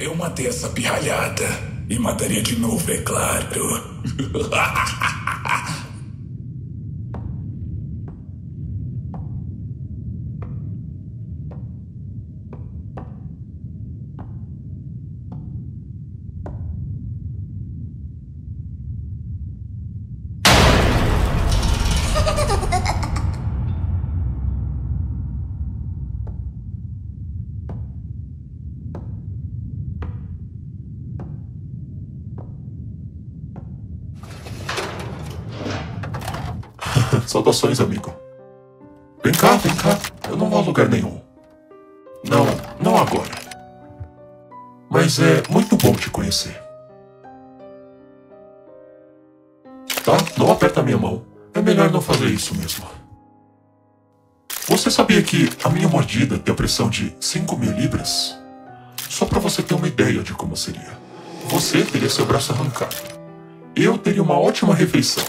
eu matei essa pirralhada. E mataria de novo, é claro. Saudações, amigo. Vem cá, vem cá. Eu não vou a lugar nenhum. Não, não agora. Mas é muito bom te conhecer. Tá? Não aperta minha mão. É melhor não fazer isso mesmo. Você sabia que a minha mordida tem a pressão de 5 mil libras? Só para você ter uma ideia de como seria. Você teria seu braço arrancado. Eu teria uma ótima refeição.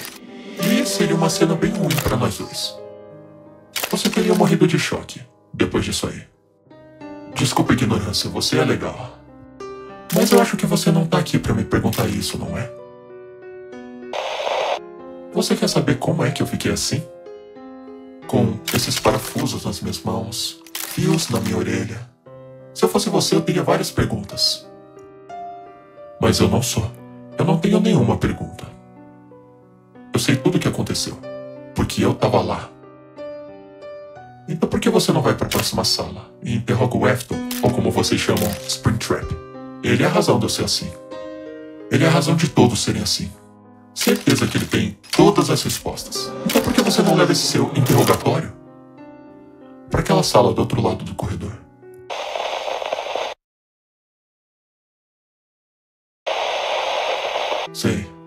E seria uma cena bem ruim para nós dois. Você teria morrido de choque depois disso aí. Desculpa ignorância, você é legal. Mas eu acho que você não tá aqui para me perguntar isso, não é? Você quer saber como é que eu fiquei assim? Com esses parafusos nas minhas mãos, fios na minha orelha. Se eu fosse você, eu teria várias perguntas. Mas eu não sou. Eu não tenho nenhuma pergunta. Eu sei tudo o que aconteceu. Porque eu tava lá. Então por que você não vai para a próxima sala e interroga o Efton, ou como vocês chamam, Springtrap? Ele é a razão de eu ser assim. Ele é a razão de todos serem assim. Certeza que ele tem todas as respostas. Então por que você não leva esse seu interrogatório para aquela sala do outro lado do corredor? Sei.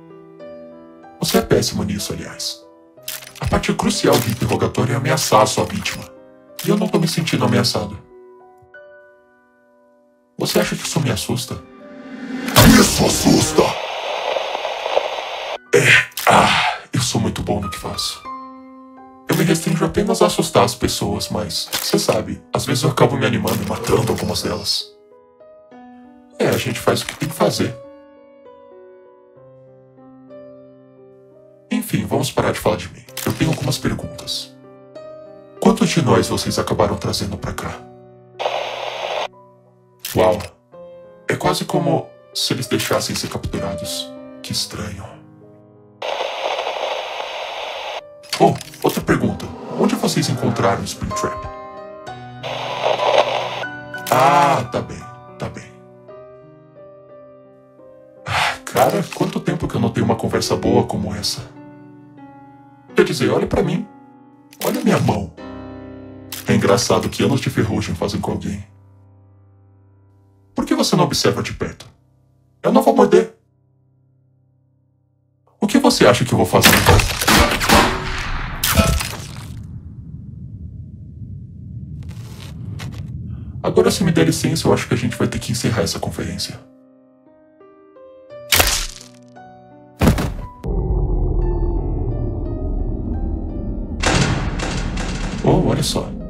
Você é péssimo nisso, aliás. A parte crucial do interrogatório é ameaçar a sua vítima. E eu não tô me sentindo ameaçado. Você acha que isso me assusta? Isso assusta! É. Ah, eu sou muito bom no que faço. Eu me restringo apenas a assustar as pessoas, mas você sabe, às vezes eu acabo me animando e matando algumas delas. É, a gente faz o que tem que fazer. Vamos parar de falar de mim. Eu tenho algumas perguntas. Quantos de nós vocês acabaram trazendo para cá? Uau! É quase como se eles deixassem ser capturados. Que estranho. Oh, outra pergunta. Onde vocês encontraram o Springtrap? Ah, tá bem, tá bem. Ah, cara, quanto tempo que eu não tenho uma conversa boa como essa? Dizer, olha para mim. Olha minha mão. É engraçado que anos de ferrugem fazem com alguém. Por que você não observa de perto? Eu não vou morder. O que você acha que eu vou fazer? Agora, se me der licença, eu acho que a gente vai ter que encerrar essa conferência. Oh, olha só.